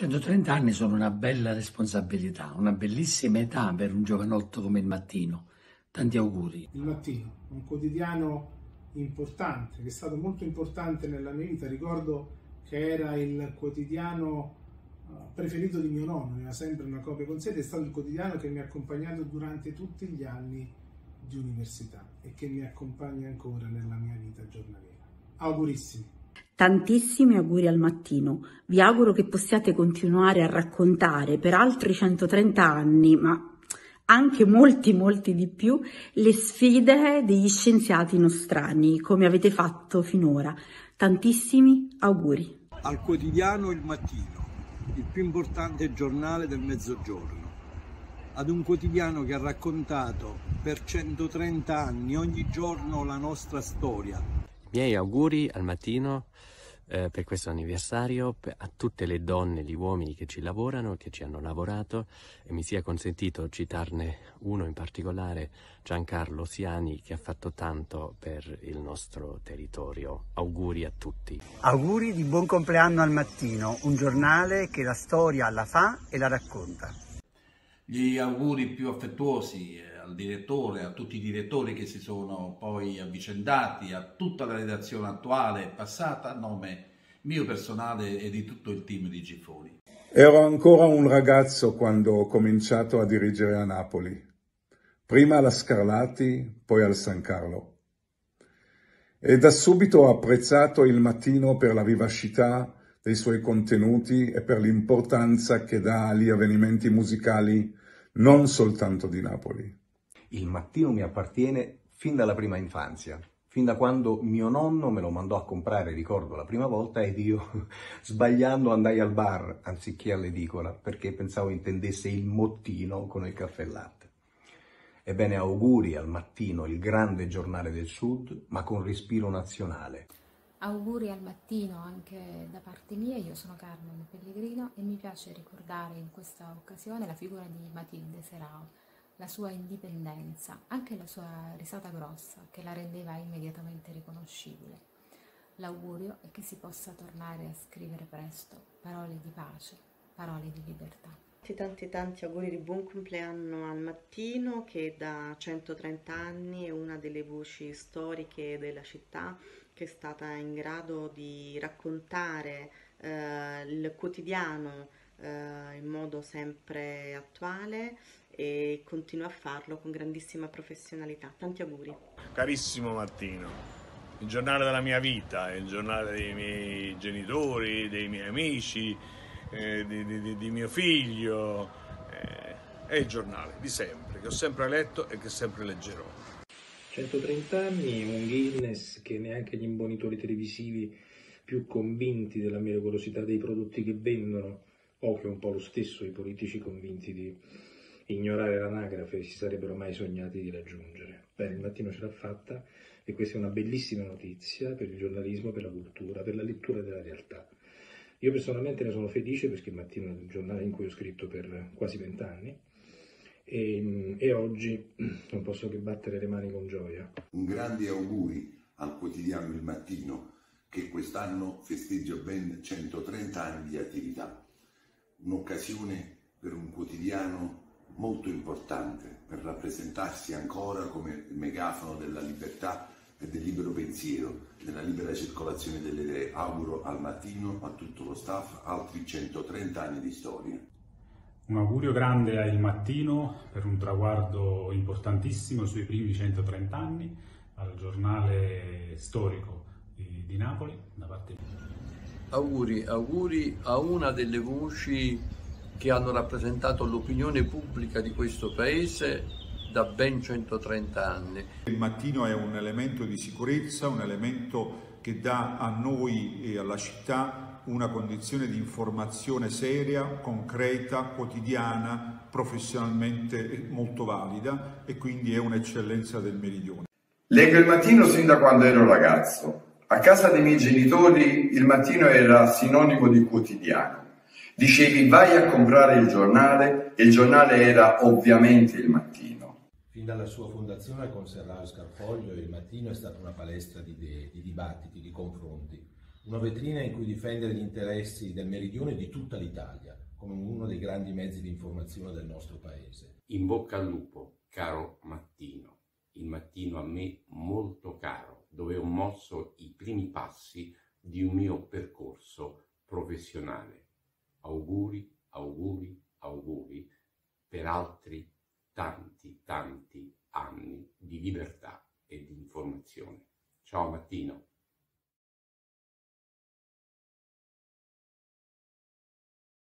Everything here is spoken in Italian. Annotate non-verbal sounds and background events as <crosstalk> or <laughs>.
130 anni sono una bella responsabilità, una bellissima età per un giovanotto come il mattino. Tanti auguri. Il mattino, un quotidiano importante, che è stato molto importante nella mia vita. Ricordo che era il quotidiano eh, preferito di mio nonno, aveva sempre una copia con sé ed è stato il quotidiano che mi ha accompagnato durante tutti gli anni di università e che mi accompagna ancora nella mia vita giornaliera. Augurissimi. Tantissimi auguri al mattino. Vi auguro che possiate continuare a raccontare per altri 130 anni, ma anche molti, molti di più, le sfide degli scienziati nostrani, come avete fatto finora. Tantissimi auguri. Al quotidiano Il Mattino, il più importante giornale del mezzogiorno. Ad un quotidiano che ha raccontato per 130 anni ogni giorno la nostra storia. Miei auguri al mattino eh, per questo anniversario a tutte le donne e gli uomini che ci lavorano, che ci hanno lavorato e mi sia consentito citarne uno in particolare, Giancarlo Siani, che ha fatto tanto per il nostro territorio. Auguri a tutti. Auguri di buon compleanno al mattino, un giornale che la storia la fa e la racconta. Gli auguri più affettuosi eh, al direttore, a tutti i direttori che si sono poi avvicendati, a tutta la redazione attuale e passata, a nome mio personale e di tutto il team di Gifoni. Ero ancora un ragazzo quando ho cominciato a dirigere a Napoli, prima alla Scarlatti, poi al San Carlo. E da subito ho apprezzato il mattino per la vivacità dei suoi contenuti e per l'importanza che dà agli avvenimenti musicali non soltanto di Napoli. Il mattino mi appartiene fin dalla prima infanzia, fin da quando mio nonno me lo mandò a comprare, ricordo la prima volta, ed io <laughs> sbagliando andai al bar anziché all'edicola perché pensavo intendesse il mottino con il caffè latte. Ebbene, auguri al mattino, il grande giornale del Sud, ma con respiro nazionale. Auguri al mattino anche da parte mia, io sono Carmen Pellegrino e mi piace ricordare in questa occasione la figura di Matilde Serao la sua indipendenza, anche la sua risata grossa che la rendeva immediatamente riconoscibile. L'augurio è che si possa tornare a scrivere presto parole di pace, parole di libertà. Tanti tanti tanti auguri di buon compleanno al mattino che da 130 anni è una delle voci storiche della città che è stata in grado di raccontare eh, il quotidiano eh, in modo sempre attuale e continua a farlo con grandissima professionalità. Tanti auguri. Carissimo Martino, il giornale della mia vita, il giornale dei miei genitori, dei miei amici, eh, di, di, di, mio figlio, eh, è il giornale di sempre, che ho sempre letto e che sempre leggerò. 130 anni, un Guinness che neanche gli imbonitori televisivi più convinti della miracolosità dei prodotti che vendono, o che è un po' lo stesso i politici convinti di ignorare l'anagrafe si sarebbero mai sognati di raggiungere. Bene, il mattino ce l'ha fatta e questa è una bellissima notizia per il giornalismo, per la cultura, per la lettura della realtà. Io personalmente ne sono felice perché il mattino è il giornale in cui ho scritto per quasi vent'anni e, e oggi non posso che battere le mani con gioia. Un grande auguri al quotidiano Il Mattino che quest'anno festeggia ben 130 anni di attività. Un'occasione per un quotidiano molto importante per rappresentarsi ancora come il megafono della libertà e del libero pensiero, della libera circolazione delle idee. Auguro al mattino a tutto lo staff altri 130 anni di storia. Un augurio grande a Il Mattino per un traguardo importantissimo sui primi 130 anni al giornale storico di, di Napoli da parte mia. Auguri, auguri a una delle voci che hanno rappresentato l'opinione pubblica di questo Paese da ben 130 anni. Il mattino è un elemento di sicurezza, un elemento che dà a noi e alla città una condizione di informazione seria, concreta, quotidiana, professionalmente molto valida e quindi è un'eccellenza del meridione. Leggo il mattino sin da quando ero ragazzo. A casa dei miei genitori il mattino era sinonimo di quotidiano. Dicevi vai a comprare il giornale e il giornale era ovviamente il mattino. Fin dalla sua fondazione con Serrario Scarfoglio il mattino è stata una palestra di, de- di dibattiti, di confronti. una vetrina in cui difendere gli interessi del meridione e di tutta l'Italia, come uno dei grandi mezzi di informazione del nostro paese. In bocca al lupo, caro Mattino, il mattino a me molto caro, dove ho mosso i primi passi di un mio percorso professionale. Auguri, auguri, auguri per altri tanti, tanti anni di libertà e di informazione. Ciao Mattino.